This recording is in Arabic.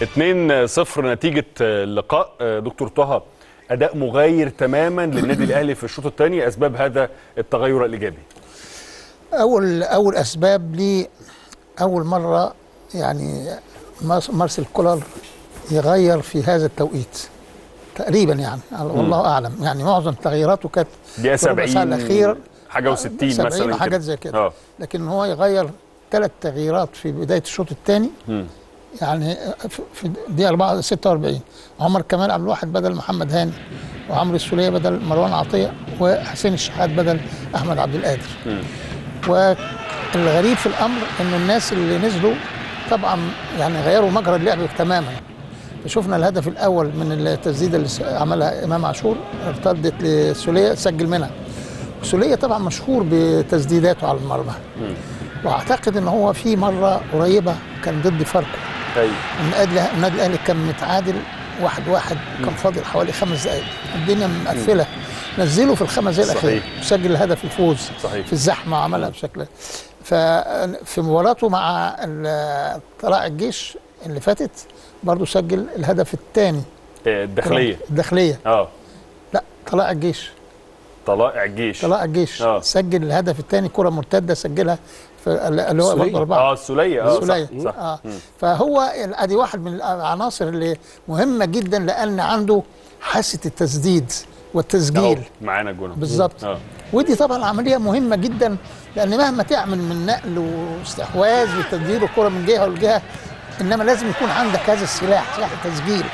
2-0 نتيجة اللقاء. دكتور طه أداء مغاير تماما للنادي الأهلي في الشوط الثاني أسباب هذا التغير الإيجابي؟ أول أول أسباب لي أول مرة يعني مارس- مارسيل كولر يغير في هذا التوقيت تقريبا يعني والله أعلم. يعني معظم تغييراته كانت ساعة 70 الأخير حاجة و60 70 مثلا وحاجات كده. زي كده. آه. لكن هو يغير ثلاث تغييرات في بداية الشوط الثاني. يعني في- في دقيقه 4 46 عمر كمال عبد الواحد بدل محمد هاني وعمرو السولية بدل مروان عطية وحسين الشحات بدل أحمد عبد القادر. والغريب في الأمر انه الناس اللي نزلوا طبعا يعني غيروا مجرى اللعب تماما. شفنا الهدف الأول من التسديده اللي عملها إمام عاشور ارتدت لسولية سجل منها. سولية طبعا مشهور بتسديداته على المرمى. وأعتقد إن هو في مرة قريبة كان ضد فاركو. أيوة. النادي النادي الاهلي كان متعادل واحد واحد كان فاضل حوالي خمس دقائق الدنيا مقفلة. نزله في الخمس دقائق الاخيره صحيح. سجل هدف الفوز. صحيح. في الزحمة عملها بشكل. ففي مباراته مع طلائع الجيش اللي فاتت برضه سجل الهدف الثاني. آه، الداخلية. الداخلية. آه. لا طلائع الجيش. طلائع الجيش طلائع الجيش آه. سجل الهدف الثاني كرة مرتدة سجلها في اللي هو. برضه اربعه آه السولية آه سولية صح, صح. آه. فهو أدي واحد من العناصر اللي مهمة جدا لأن عنده حاسة التسديد والتسجيل. معانا جون بالظبط. آه. ودي طبعا عملية مهمة جدا لأن مهما تعمل من نقل واستحواذ وتدبير الكرة من جهة لجهة إنما لازم يكون عندك هذا السلاح سلاح التسجيل.